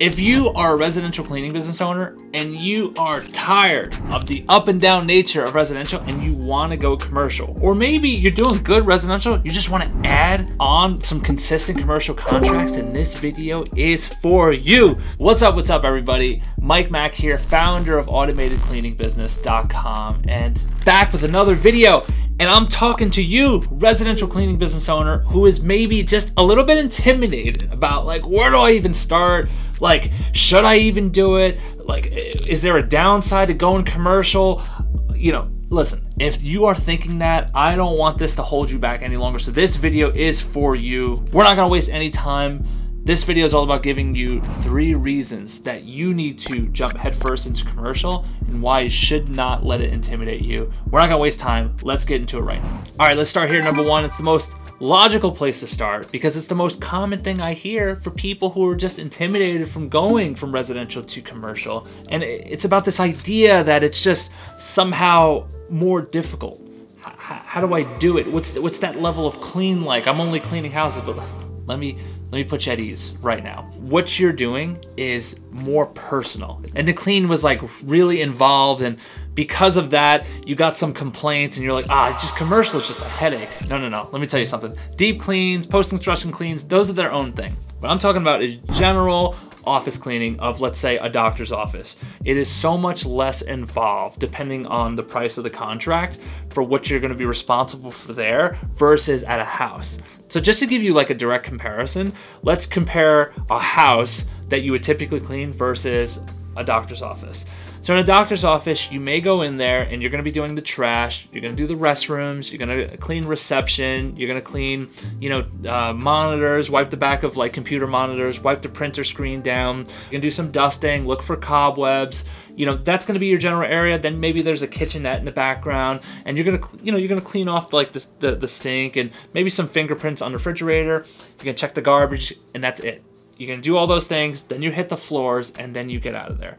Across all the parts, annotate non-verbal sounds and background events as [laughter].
If you are a residential cleaning business owner and you are tired of the up and down nature of residential and you want to go commercial, or maybe you're doing good residential, you just want to add on some consistent commercial contracts, then this video is for you. What's up, what's up, everybody? Mike Mak here, founder of AutomatedCleaningBusiness.com, and back with another video. And I'm talking to you, residential cleaning business owner, who is maybe just a little bit intimidated about like, where do I even start? Like, should I even do it? Like, is there a downside to going commercial? You know, listen, if you are thinking that, I don't want this to hold you back any longer. So this video is for you. We're not gonna waste any time. This video is all about giving you three reasons that you need to jump headfirst into commercial and why you should not let it intimidate you. We're not gonna waste time. Let's get into it right now. All right, let's start here. Number one, it's the most logical place to start because it's the most common thing I hear for people who are just intimidated from going from residential to commercial. And it's about this idea that it's just somehow more difficult. How, how do I do it? What's what's that level of clean like? I'm only cleaning houses, but [laughs] let me let me put you at ease right now. What you're doing is more personal. And the clean was like really involved and because of that, you got some complaints and you're like, ah, it's just commercial, it's just a headache. No, no, no, let me tell you something. Deep cleans, post-construction cleans, those are their own thing. What I'm talking about is general office cleaning of, let's say, a doctor's office. It is so much less involved depending on the price of the contract for what you're going to be responsible for there versus at a house. So, just to give you like a direct comparison, let's compare a house that you would typically clean versus a doctor's office. So in a doctor's office, you may go in there and you're going to be doing the trash. You're going to do the restrooms. You're going to clean reception. You're going to clean, you know, uh, monitors, wipe the back of like computer monitors, wipe the printer screen down. You're going to do some dusting, look for cobwebs. You know, that's going to be your general area. Then maybe there's a kitchenette in the background, and you're going to, you know, you're going to clean off like the, the, the sink and maybe some fingerprints on the refrigerator. You're going to check the garbage, and that's it. Going to do all those things. Then you hit the floors, and then you get out of there.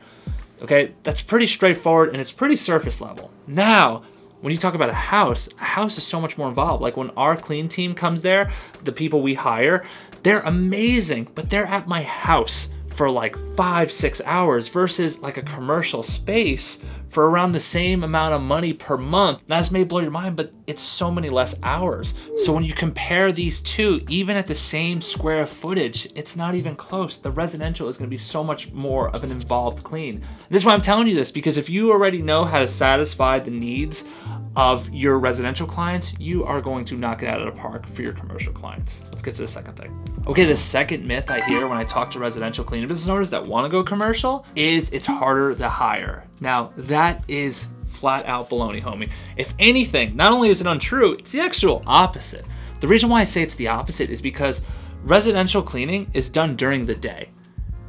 Okay, that's pretty straightforward and it's pretty surface level. Now, when you talk about a house, a house is so much more involved. Like when our clean team comes there, the people we hire, they're amazing, but they're at my house for like five, six hours versus like a commercial space for around the same amount of money per month. That may blow your mind, but it's so many less hours. So when you compare these two, even at the same square footage, it's not even close. The residential is gonna be so much more of an involved clean. This is why I'm telling you this, because if you already know how to satisfy the needs of your residential clients, you are going to knock it out of the park for your commercial clients. Let's get to the second thing. Okay, the second myth I hear when I talk to residential cleaning business owners that want to go commercial is it's harder to hire. Now, that is flat out baloney, homie. If anything, not only is it untrue, it's the actual opposite. The reason why I say it's the opposite is because residential cleaning is done during the day.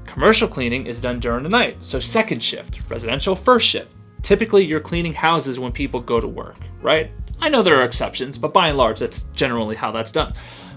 Commercial cleaning is done during the night, so second shift, residential first shift. Typically, you're cleaning houses when people go to work, right? I know there are exceptions, but by and large, that's generally how that's done.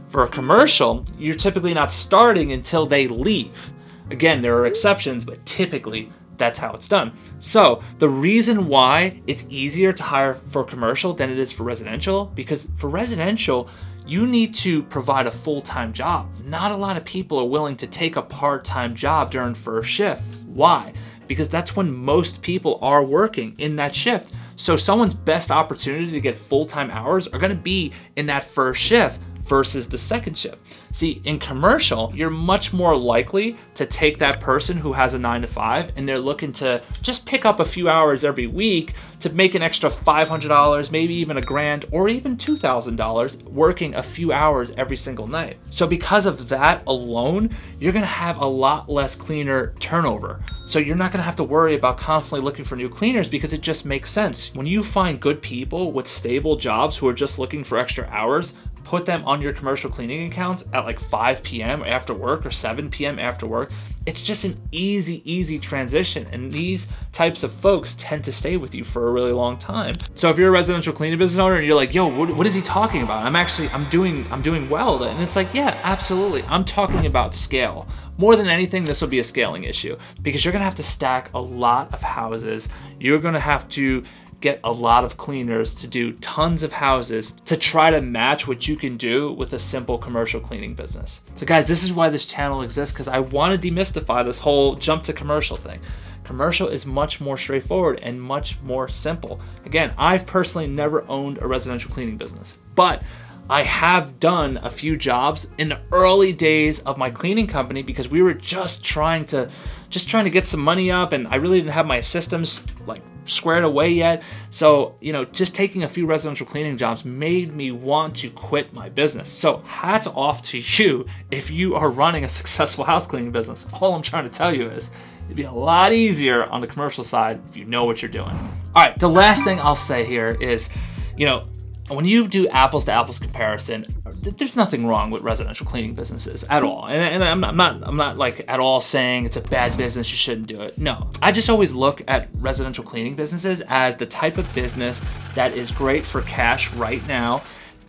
For a commercial, you're typically not starting until they leave. Again, there are exceptions, but typically that's how it's done. So, the reason why it's easier to hire for commercial than it is for residential, because for residential, you need to provide a full time job. Not a lot of people are willing to take a part time job during first shift. Why? Because that's when most people are working in that shift. So someone's best opportunity to get full-time hours are going to be in that first shift versus the second shift. See, in commercial, you're much more likely to take that person who has a nine to five and they're looking to just pick up a few hours every week to make an extra $500, maybe even a grand, or even $2,000 working a few hours every single night. So because of that alone, you're gonna have a lot less cleaner turnover. So you're not gonna have to worry about constantly looking for new cleaners because it just makes sense. When you find good people with stable jobs who are just looking for extra hours, put them on your commercial cleaning accounts at like 5 p.m. after work or 7 p.m. after work. It's just an easy, easy transition. And these types of folks tend to stay with you for a really long time. So if you're a residential cleaning business owner and you're like, yo, what, what is he talking about? I'm actually, I'm doing, I'm doing well. And it's like, yeah, absolutely. I'm talking about scale. More than anything, this will be a scaling issue because you're gonna have to stack a lot of houses. You're gonna have to get a lot of cleaners to do tons of houses to try to match what you can do with a simple commercial cleaning business. So, guys, this is why this channel exists because I want to demystify this whole jump to commercial thing. Commercial is much more straightforward and much more simple. Again, I've personally never owned a residential cleaning business, but I have done a few jobs in the early days of my cleaning company because we were just trying to just trying to get some money up and I really didn't have my systems like squared away yet. So, you know, just taking a few residential cleaning jobs made me want to quit my business. So, hats off to you if you are running a successful house cleaning business. All I'm trying to tell you is it'd be a lot easier on the commercial side if you know what you're doing. All right, the last thing I'll say here is, you know, when you do apples to apples comparison, there's nothing wrong with residential cleaning businesses at all. And, and I'm, not, I'm not I'm not like at all saying it's a bad business, you shouldn't do it. No. I just always look at residential cleaning businesses as the type of business that is great for cash right now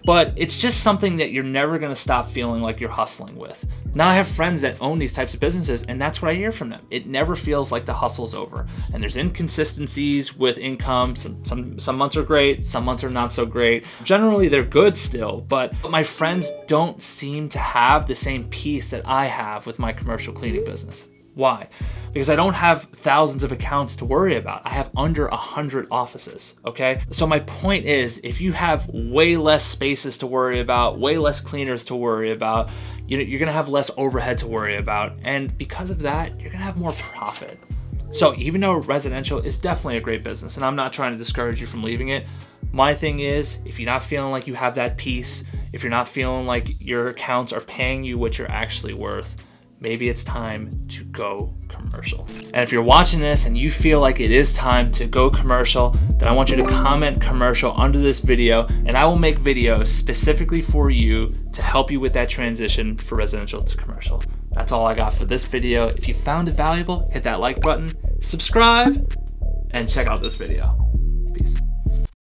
but it's just something that you're never to stop feeling like you're hustling with. Now I have friends that own these types of businesses and that's what I hear from them. It never feels like the hustle's over. And there's inconsistencies with income. Some some some months are great, some months are not so great. Generally they're good still, but my friends don't seem to have the same peace that I have with my commercial cleaning business. Why? Because I don't have thousands of accounts to worry about. I have under a hundred offices. Okay. So my point is, if you have way less spaces to worry about, way less cleaners to worry about, you know, you're gonna have less overhead to worry about, and because of that, you're gonna have more profit. So even though residential is definitely a great business, and I'm not trying to discourage you from leaving it, my thing is, if you're not feeling like you have that peace, if you're not feeling like your accounts are paying you what you're actually worth, maybe it's time to go commercial. And if you're watching this and you feel like it is time to go commercial, then I want you to comment commercial under this video and I will make videos specifically for you to help you with that transition for residential to commercial. That's all I got for this video. If you found it valuable, hit that like button, subscribe, and check out this video.